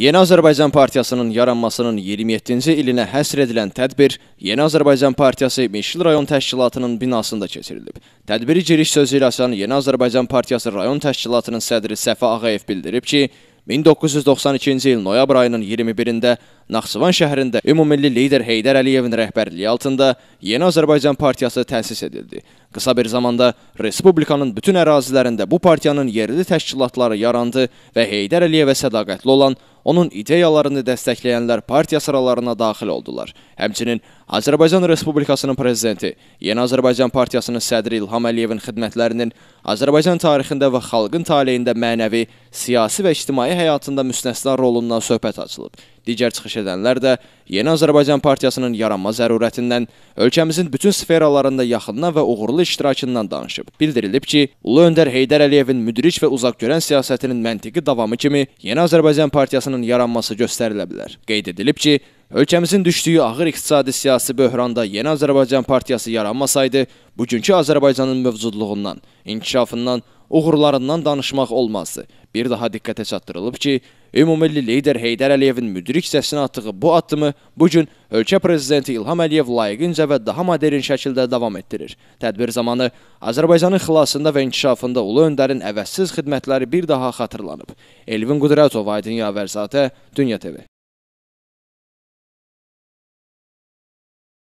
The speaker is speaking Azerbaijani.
Yeni Azərbaycan Partiyasının yaranmasının 27-ci ilinə həsr edilən tədbir Yeni Azərbaycan Partiyası Meşil rayon təşkilatının binasında keçirilib. Tədbiri giriş sözü ilə açan Yeni Azərbaycan Partiyası rayon təşkilatının sədri Səfi Ağayev bildirib ki, 1992-ci il noyabr ayının 21-də Naxçıvan şəhərində ümumilli lider Heydər Əliyevin rəhbərliyi altında Yeni Azərbaycan Partiyası təsis edildi. Qısa bir zamanda Respublikanın bütün ərazilərində bu partiyanın yerli təşkilatları yarandı və Heydər Əliyevə sədaqətli olan onun ideyalarını dəstəkləyənlər partiya sıralarına daxil oldular. Həmçinin Azərbaycan Respublikasının prezidenti, Yeni Azərbaycan Partiyasının sədri İlham Əliyevin xidmətlərinin Azərbaycan tarixində və xalqın taleyində mənəvi, siyasi və ictimai həyatında müstəsna rolundan söhbət açılıb. Digər çıxış edənlər də Yeni Azərbaycan Partiyasının yaranma zərurətindən, ölkəmizin bütün sferalarında yaxından və uğurlu iştirakından danışıb. Bildirilib ki, Ulu Öndər Heydər Əliyevin müdrik və uzaqgörən siyasətinin məntiqi davamı kimi Yeni Azərbaycan Partiyasının yaranması göstərilə bilər. Qeyd edilib ki, Ölkəmizin düşdüyü ağır iqtisadi siyasi böhranda Yeni Azərbaycan Partiyası yaranmasaydı, bugünkü Azərbaycanın mövcudluğundan, inkişafından, uğurlarından danışmaq olmazdı. Bir daha diqqətə çatdırılıb ki, Ümumilli lider Heydər Əliyevin müdrik səsinə atdığı bu addımı bugün ölkə prezidenti İlham Əliyev layiqincə və daha modern şəkildə davam etdirir. Tədbir zamanı Azərbaycanın xilasında və inkişafında Ulu Öndərin əvəzsiz xidmətləri bir daha xatırlanıb. Elvin Qudratov, Aydın Yavərzadə, Dünya TV.